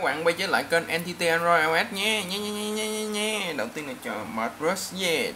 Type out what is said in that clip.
các bạn quay trở lại kênh NTT Android iOS nhé nhé nhé nhé nhé nhé. Đầu tiên là trò Madras yeah.